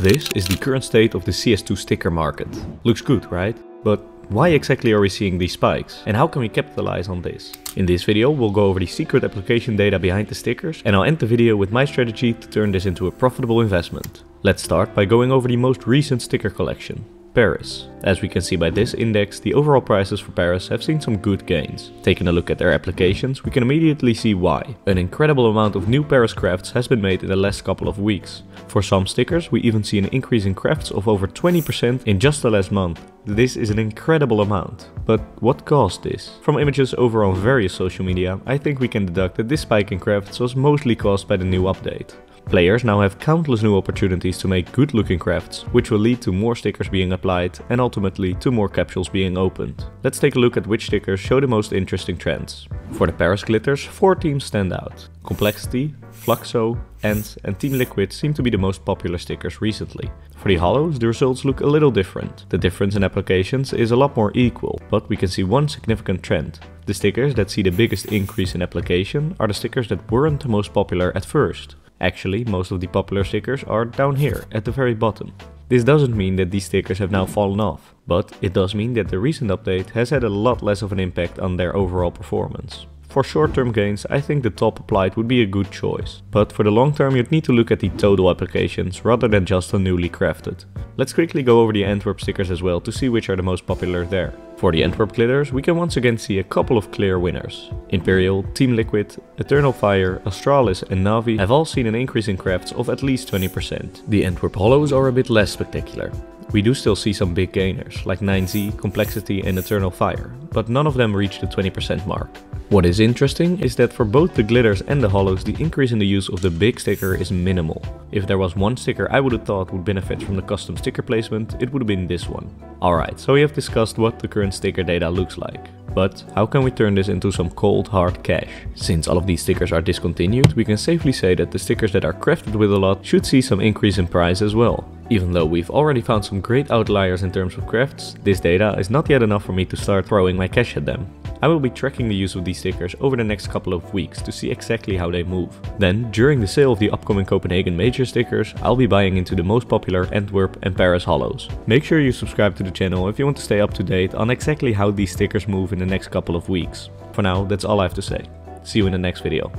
This is the current state of the CS2 sticker market. Looks good, right? But why exactly are we seeing these spikes? And how can we capitalize on this? In this video we'll go over the secret application data behind the stickers and I'll end the video with my strategy to turn this into a profitable investment. Let's start by going over the most recent sticker collection. Paris. As we can see by this index, the overall prices for Paris have seen some good gains. Taking a look at their applications, we can immediately see why. An incredible amount of new Paris crafts has been made in the last couple of weeks. For some stickers, we even see an increase in crafts of over 20% in just the last month. This is an incredible amount. But what caused this? From images over on various social media, I think we can deduct that this spike in crafts was mostly caused by the new update. Players now have countless new opportunities to make good looking crafts, which will lead to more stickers being applied and ultimately to more capsules being opened. Let's take a look at which stickers show the most interesting trends. For the Paris glitters, four teams stand out. Complexity, Fluxo, Ant and Team Liquid seem to be the most popular stickers recently. For the holos, the results look a little different. The difference in applications is a lot more equal, but we can see one significant trend. The stickers that see the biggest increase in application are the stickers that weren't the most popular at first. Actually, most of the popular stickers are down here, at the very bottom. This doesn't mean that these stickers have now fallen off, but it does mean that the recent update has had a lot less of an impact on their overall performance. For short-term gains, I think the top applied would be a good choice. But for the long term you'd need to look at the total applications rather than just the newly crafted. Let's quickly go over the Antwerp stickers as well to see which are the most popular there. For the Antwerp glitters, we can once again see a couple of clear winners. Imperial, Team Liquid, Eternal Fire, Astralis and Navi have all seen an increase in crafts of at least 20%. The Antwerp holos are a bit less spectacular. We do still see some big gainers, like 9Z, Complexity and Eternal Fire, but none of them reach the 20% mark. What is interesting is that for both the glitters and the holos the increase in the use of the big sticker is minimal. If there was one sticker I would have thought would benefit from the custom sticker placement, it would have been this one. Alright, so we have discussed what the current sticker data looks like. But how can we turn this into some cold hard cash? Since all of these stickers are discontinued, we can safely say that the stickers that are crafted with a lot should see some increase in price as well. Even though we've already found some great outliers in terms of crafts, this data is not yet enough for me to start throwing my cash at them. I will be tracking the use of these stickers over the next couple of weeks to see exactly how they move. Then, during the sale of the upcoming Copenhagen Major stickers, I'll be buying into the most popular Antwerp and Paris holos. Make sure you subscribe to the channel if you want to stay up to date on exactly how these stickers move in the next couple of weeks. For now, that's all I have to say. See you in the next video.